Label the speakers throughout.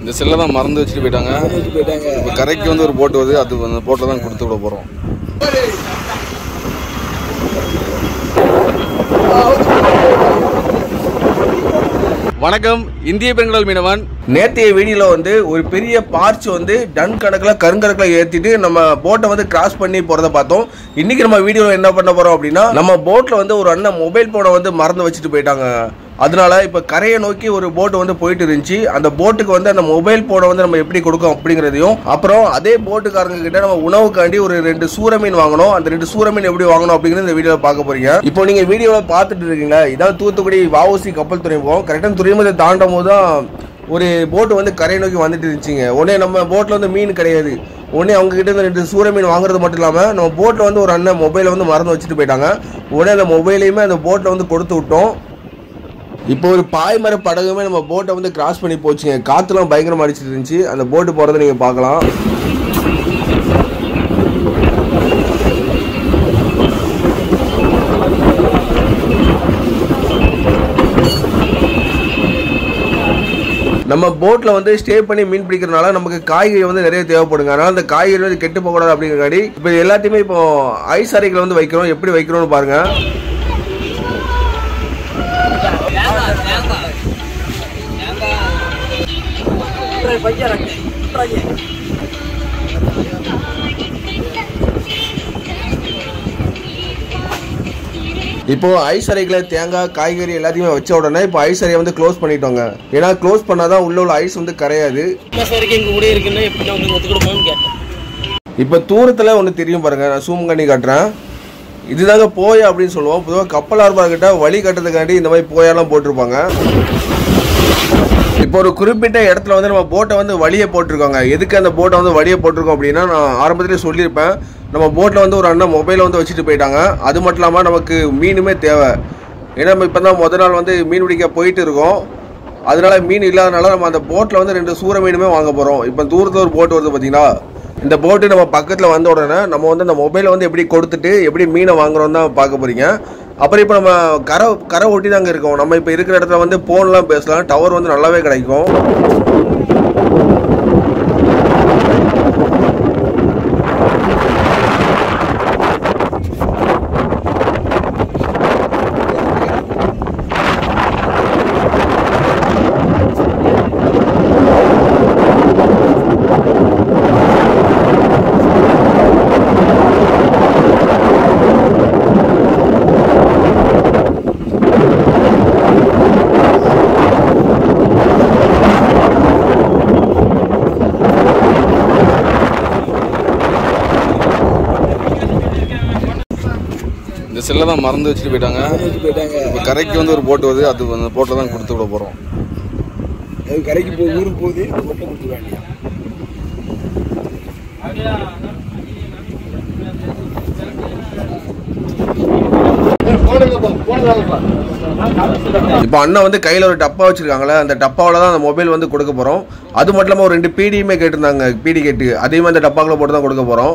Speaker 1: இந்த செல்லை தான் மறந்து வச்சுட்டு போயிட்டாங்க. இப்போ கரைக்கு வந்து ஒரு போட்டு வருது அது அந்த போட்டில் தான் கொடுத்து விட போகிறோம் வணக்கம். இந்திய பெண்கள் மீனவன்.
Speaker 2: நேற்றைய வீடியோவில் வந்து ஒரு பெரிய பார்ச் வந்து டன் கணக்கில் கருங்கணக்கில் ஏற்றிட்டு நம்ம போட்டை வந்து கிராஸ் பண்ணி போகிறத பார்த்தோம். இன்னைக்கு நம்ம வீடியோவில் என்ன பண்ண போகிறோம் அப்படின்னா நம்ம போட்டில் வந்து ஒரு அண்ணன் மொபைல் ஃபோனை வந்து மறந்து வச்சுட்டு போயிட்டாங்க. அதனால இப்போ கரையை நோக்கி ஒரு போட் வந்து போயிட்டு இருந்துச்சு. அந்த போட்டுக்கு வந்து அந்த மொபைல் போனை வந்து நம்ம எப்படி கொடுக்கும் அப்படிங்கிறதையும் அப்புறம் அதே போட்டுக்காரங்க கிட்ட நம்ம உணவுக்காண்டி ஒரு ரெண்டு சூரமீன் வாங்கணும். அந்த ரெண்டு சூரமீன் எப்படி வாங்கணும் அப்படிங்கிறது இந்த வீடியோவில் பார்க்க போறீங்க. இப்போ நீங்க வீடியோவில் பார்த்துட்டு இருக்கீங்க. இதான் தூத்துக்குடி வஉசி கப்பல் துறைமுகம். கரெக்டாக துறைமுகத்தை தாண்டும் போது தான் ஒரு போட்டு வந்து கரையை நோக்கி வந்துட்டு இருந்துச்சுங்க. உடனே நம்ம போட்டில் வந்து மீன் கிடையாது. உடனே அவங்க கிட்ட இருந்து ரெண்டு சூர மீன் வாங்குறது மட்டும் இல்லாமல் நம்ம போட்டில் வந்து ஒரு அண்ணன் மொபைலை வந்து மறந்து வச்சுட்டு போயிட்டாங்க. உடனே அந்த மொபைலையுமே அந்த போட்டில் வந்து கொடுத்து விட்டோம். இப்போ ஒரு பாய்மர படகுமே நம்ம போட்டை வந்து கிராஸ் பண்ணி போச்சுங்க. காற்றுலாம் பயங்கரமாக அடிச்சிட்டு இருந்துச்சு. அந்த போட்டு போகிறத நீங்கள் பார்க்கலாம். நம்ம போட்டில் வந்து ஸ்டே பண்ணி மீன் பிடிக்கிறதுனால நமக்கு காய்கறி வந்து நிறைய தேவைப்படுங்க. அதனால அந்த காய்கறி வந்து கெட்டு போகக்கூடாது அப்படிங்கிறக்காடி இப்போ எல்லாத்தையுமே இப்போ ஐஸ் அறைகளை வந்து வைக்கிறோம். எப்படி வைக்கிறோம்னு பாருங்க இப்போ ஐஸ் அறைகளை தேங்காய் காய்கறி எல்லாத்தையுமே வச்ச உடனே இப்போ ஐஸ் அறையை வந்து க்ளோஸ் பண்ணிட்டோங்க. ஏன்னா க்ளோஸ் பண்ணாதான் உள்ள உள்ள ஐஸ் வந்து கரையாது. இப்போ தூரத்தில் ஒன்று தெரியும் பாருங்க. நான் சூம் பண்ணி காட்டுறேன். இதுதாங்க போயா அப்படின்னு சொல்லுவோம். பொதுவாக கப்பல் ஆர்பார்கிட்ட வழி கட்டுறதுக்காண்டி இந்த மாதிரி போயாலாம் போட்டிருப்பாங்க. இப்போ ஒரு குறிப்பிட்ட இடத்துல வந்து நம்ம போட்டை வந்து வழியை போட்டிருக்கோங்க. எதுக்கு அந்த போட்டை வந்து வழியை போட்டிருக்கோம் அப்படின்னா நான் ஆரம்பத்திலே சொல்லியிருப்பேன். நம்ம போட்டில் வந்து ஒரு அண்ணன் மொபைலை வந்து வச்சுட்டு போயிட்டாங்க. அது மட்டும் இல்லாமல் நமக்கு மீனுமே தேவை. ஏன்னா நம்ம இப்போ தான் முத நாள் வந்து மீன் பிடிக்க போயிட்டு இருக்கோம். அதனால மீன் இல்லாதனால நம்ம அந்த போட்டில் வந்து ரெண்டு சூற மீனுமே வாங்க போகிறோம் இப்போ தூரத்தில் ஒரு போட்டு வருது பார்த்தீங்கன்னா இந்த போட்டு நம்ம பக்கத்தில் வந்த உடனே நம்ம வந்து அந்த மொபைலை வந்து எப்படி கொடுத்துட்டு எப்படி மீனை வாங்குறோம் தான் பார்க்க போகிறீங்க அப்புறம் இப்போ நம்ம கரை கரை ஒட்டி தாங்க இருக்கோம். நம்ம இப்போ இருக்கிற இடத்துல வந்து ஃபோன்லாம் பேசலாம். டவர் வந்து நல்லாவே கிடைக்கும்.
Speaker 1: செல்லை தான் மறந்து வச்சுட்டு போயிட்டாங்க. இப்போ கரைக்கு வந்து ஒரு போட்டு வருது. அது அந்த போட்டில் தான் கொடுத்து விட போகிறோம்
Speaker 2: அது கரைக்கு போய் ஊருக்கு போகுது. கொட்டை கொடுத்துருவாங்க இப்போ அண்ணன் வந்து கையில் ஒரு டப்பா வச்சிருக்காங்களே அந்த டப்பாவில் தான் அந்த மொபைல் வந்து கொடுக்க போகிறோம் அது மட்டும் இல்லாமல் ஒரு ரெண்டு பீடியுமே கேட்டிருந்தாங்க பீடி கேட்டு. அதையுமே அந்த டப்பாக்குள்ள போட்டு தான் கொடுக்க போகிறோம்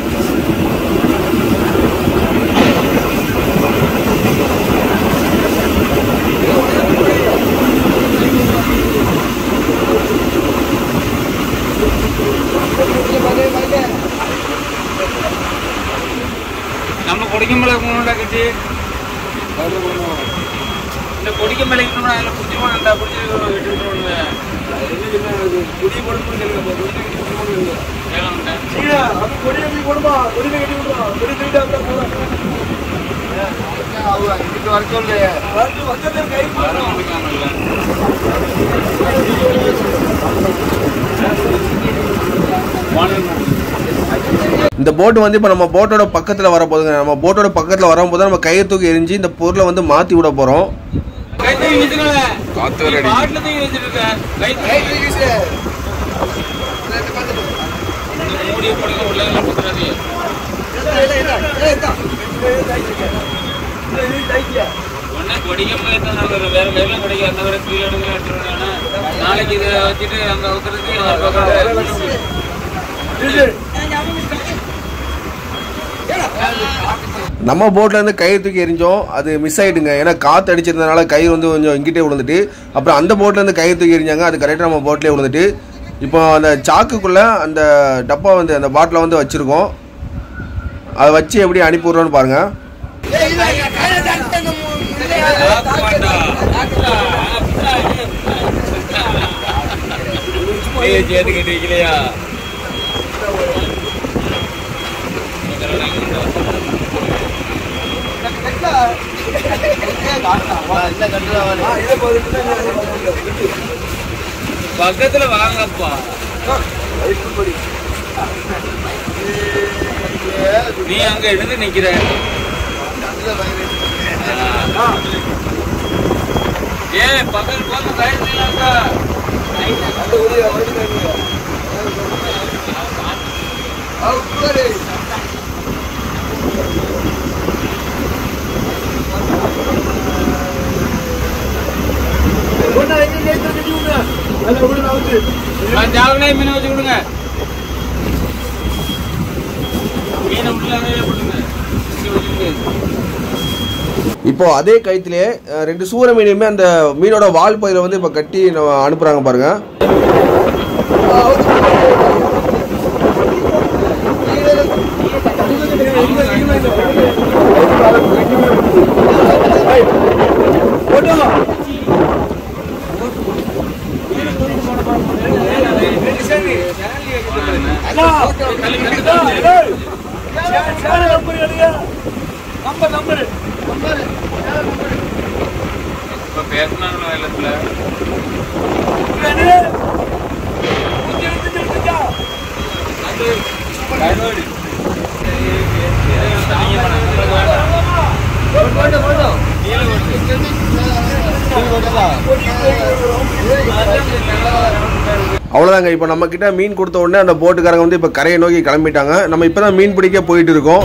Speaker 2: புதிய போட்டு
Speaker 3: வேகம்டா
Speaker 2: கொடி எப்படி போடுமா கொடி கட்டி விடுமா கொடி இந்த போட்டு வந்து இப்போ நம்ம போட்டோட பக்கத்தில் வர போதுங்க நம்ம போட்டோட பக்கத்தில் வரும்போது நம்ம கையை தூக்கி எரிஞ்சு இந்த பொருளை வந்து மாற்றி விட போகிறோம்
Speaker 3: கை தூக்கி வச்சுக்கோங்க.
Speaker 1: காத்து வேற அடிக்குது.
Speaker 3: பாட்டில் தூக்கி வச்சிருக்க. கை தூக்கி இந்த மூடியை போடுங்க, உள்ள எல்லாம் குத்துறாதீங்க. வேற அந்த கீழே. நாளைக்கு இதை வச்சுட்டு
Speaker 2: நம்ம போட்ல இருந்து கயிறு தூக்கி எரிஞ்சோம் அது மிஸ் ஆயிடுங்க. ஏன்னா காத்து அடிச்சிருந்தனால கயிறு வந்து கொஞ்சம் இங்கிட்டே விழுந்துட்டு அப்புறம் அந்த போட்ல இருந்து கயிறு தூக்கி எரிஞ்சாங்க அது கரெக்டாக நம்ம போட்லேயே விழுந்துட்டு இப்போ அந்த சாக்குக்குள்ள அந்த டப்பா வந்து அந்த பாட்டிலை வந்து வச்சிருக்கோம். அதை வச்சு எப்படி அனுப்பி விட்றோன்னு பாருங்க.
Speaker 3: சேர்த்துக்கிட்டு இல்லையா பக்கத்துல வாங்கப்பா. நீ அங்க எடுத்து நிக்கிற. ஏன் பக்கத்துல போங்க கையிலாங்க ஜாவனே மீனை வச்சு கொடுங்க மீனை உள்ள அங்கேயே போட்டுங்க
Speaker 2: இப்போ அதே கயிற்றுலேயே ரெண்டு சூர மீனையுமே அந்த மீனோட வால் பகுதியில் வந்து இப்போ கட்டி அனுப்புகிறாங்க பாருங்க.
Speaker 3: இல்லத்துல
Speaker 2: அவ்வளோதாங்க இப்போ நம்ம கிட்ட மீன் கொடுத்த உடனே அந்த போட்டுக்காரங்க வந்து இப்போ கரையை நோக்கி கிளம்பிட்டாங்க. நம்ம இப்போ தான் மீன் பிடிக்க போயிட்டு இருக்கோம்.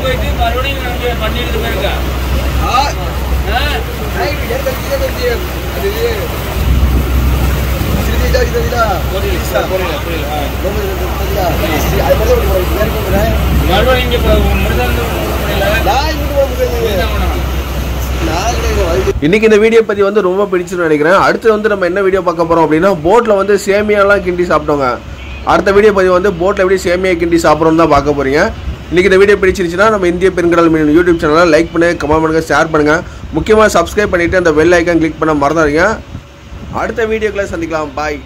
Speaker 3: மறுபடியும் இங்க இங்க முடிதாந்து
Speaker 2: இன்னைக்கு இந்த வீடியோ பத்தி வந்து ரொம்ப பிடிச்சுன்னு நினைக்கிறேன். அடுத்து வந்து நம்ம என்ன வீடியோ பார்க்க போறோம் அப்படின்னா போட்ல வந்து சேமியாலாம் கிண்டி சாப்பிட்டோங்க. அடுத்த வீடியோ பதிவு வந்து போட்ல எப்படி சேமியா கிண்டி சாப்பிட்றோம் தான் பார்க்க போறீங்க. இன்னைக்கு இந்த வீடியோ பிடிச்சிருச்சுன்னா நம்ம இந்திய பெருங்கடல் மீன் யூடியூப் சேனலை லைக் பண்ணுங்க கமெண்ட் பண்ணுங்க ஷேர் பண்ணுங்க. முக்கியமாக சப்ஸ்கிரைப் பண்ணிட்டு அந்த பெல் ஐக்கான் கிளிக் பண்ண மறந்துடுங்க அடுத்த வீடியோக்களை சந்திக்கலாம். பாய்